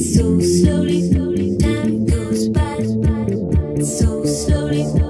So slowly, time goes by, so slowly.